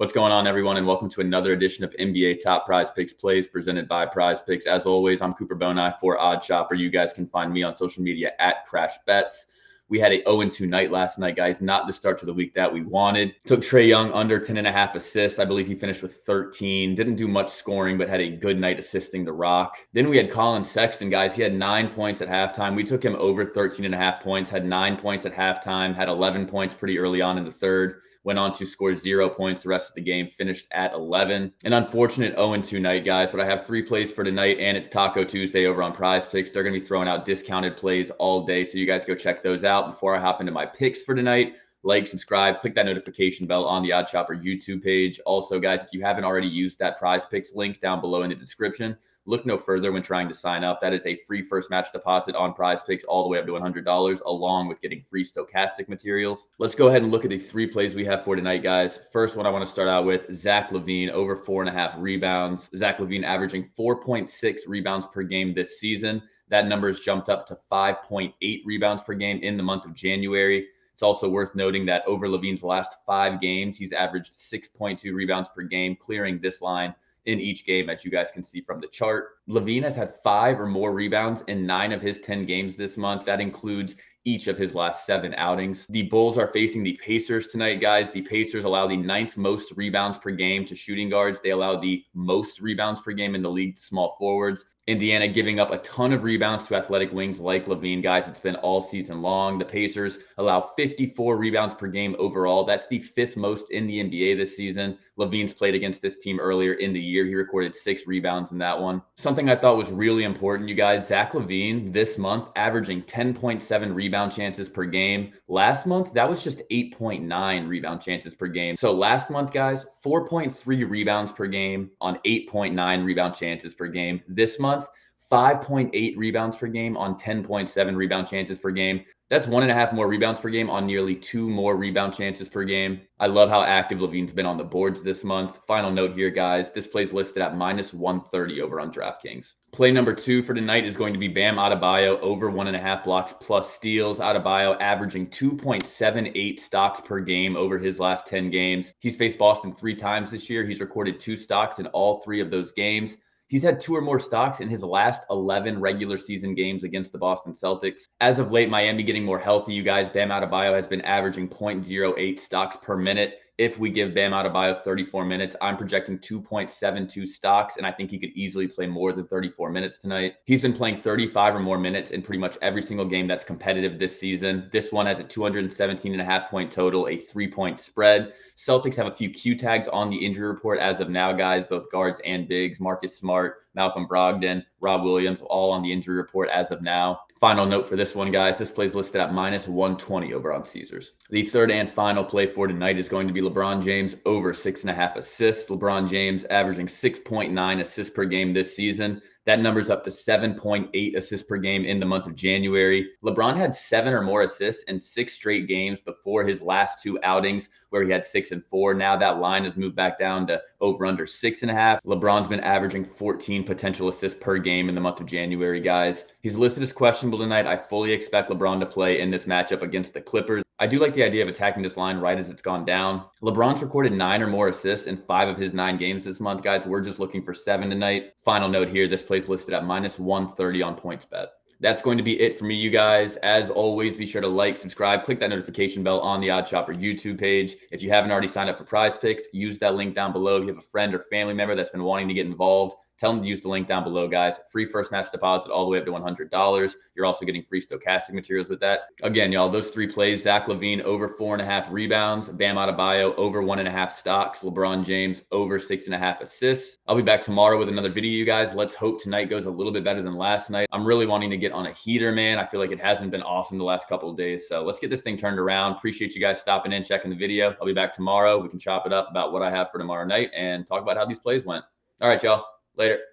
What's going on, everyone, and welcome to another edition of NBA Top Prize Picks Plays presented by Prize Picks. As always, I'm Cooper Boni for OddsShopper. You guys can find me on social media at Crash Bets. We had a 0 2 night last night, guys. Not the start to the week that we wanted. Took Trae Young under 10 and a half assists. I believe he finished with 13. Didn't do much scoring, but had a good night assisting the Rock. Then we had Collin Sexton, guys. He had nine points at halftime. We took him over 13 and a half points, had nine points at halftime, had 11 points pretty early on in the third went on to score zero points the rest of the game, finished at 11. An unfortunate 0 2 night, guys, but I have three plays for tonight, and it's Taco Tuesday over on Prize Picks. They're going to be throwing out discounted plays all day, so you guys go check those out. Before I hop into my picks for tonight, like, subscribe, click that notification bell on the OddsShopper YouTube page. Also, guys, if you haven't already used that Prize Picks link down below in the description, Look no further when trying to sign up. That is a free first match deposit on prize picks all the way up to $100, along with getting free Stokastic materials. Let's go ahead and look at the three plays we have for tonight, guys. First one I want to start out with Zach LaVine over four and a half rebounds. Zach LaVine averaging 4.6 rebounds per game this season. That number has jumped up to 5.8 rebounds per game in the month of January. It's also worth noting that over LaVine's last five games, he's averaged 6.2 rebounds per game, clearing this line in each game, as you guys can see from the chart. LaVine has had five or more rebounds in nine of his 10 games this month. That includes each of his last seven outings. The Bulls are facing the Pacers tonight, guys. The Pacers allow the ninth most rebounds per game to shooting guards. They allow the most rebounds per game in the league to small forwards. Indiana giving up a ton of rebounds to athletic wings like LaVine, guys. It's been all season long. The Pacers allow 54 rebounds per game overall. That's the fifth most in the NBA this season. LaVine's played against this team earlier in the year. He recorded six rebounds in that one. Something I thought was really important, you guys. Zach LaVine this month averaging 10.7 rebound chances per game. Last month, that was just 8.9 rebound chances per game. So last month, guys, 4.3 rebounds per game on 8.9 rebound chances per game. This month, 5.8 rebounds per game on 10.7 rebound chances per game. That's one and a half more rebounds per game on nearly two more rebound chances per game. I love how active LaVine's been on the boards this month. Final note here, guys. This play's listed at minus 130 over on DraftKings. Play number two for tonight is going to be Bam Adebayo over one and a half blocks plus steals. Adebayo averaging 2.78 stocks per game over his last 10 games. He's faced Boston three times this year. He's recorded two stocks in all three of those games. He's had two or more stocks in his last 11 regular season games against the Boston Celtics. As of late, Miami getting more healthy. You guys, Bam Adebayo has been averaging 0.08 stocks per minute if we give Bam Adebayo 34 minutes, I'm projecting 2.72 stocks, and I think he could easily play more than 34 minutes tonight. He's been playing 35 or more minutes in pretty much every single game that's competitive this season. This one has a 217 and a half point total, a three point spread. Celtics have a few Q tags on the injury report as of now, guys, both guards and bigs. Marcus Smart, Malcolm Brogdon, Rob Williams, all on the injury report as of now. Final note for this one, guys. This play is listed at minus 120 over on Caesars. The third and final play for tonight is going to be LeBron James over six and a half assists. LeBron James averaging 6.9 assists per game this season. That number's up to 7.8 assists per game in the month of January. LeBron had seven or more assists in six straight games before his last two outings, where he had six and four. Now that line has moved back down to over under six and a half. LeBron's been averaging 14 potential assists per game in the month of January, guys. He's listed as questionable tonight. I fully expect LeBron to play in this matchup against the Clippers. I do like the idea of attacking this line right as it's gone down. LeBron's recorded nine or more assists in five of his nine games this month, guys. We're just looking for seven tonight. Final note here this place listed at minus 130 on PointsBet. That's going to be it for me, you guys. As always, be sure to like, subscribe, click that notification bell on the OddsShopper YouTube page. If you haven't already signed up for prize picks, use that link down below. If you have a friend or family member that's been wanting to get involved, Tell them to use the link down below, guys. Free first match deposit all the way up to $100. You're also getting free stokastic materials with that. Again, y'all, those three plays Zach LaVine over four and a half rebounds, Bam Adebayo over one and a half stocks, LeBron James over six and a half assists. I'll be back tomorrow with another video, you guys. Let's hope tonight goes a little bit better than last night. I'm really wanting to get on a heater, man. I feel like it hasn't been awesome the last couple of days. So let's get this thing turned around. Appreciate you guys stopping in, checking the video. I'll be back tomorrow. We can chop it up about what I have for tomorrow night and talk about how these plays went. All right, y'all. Later.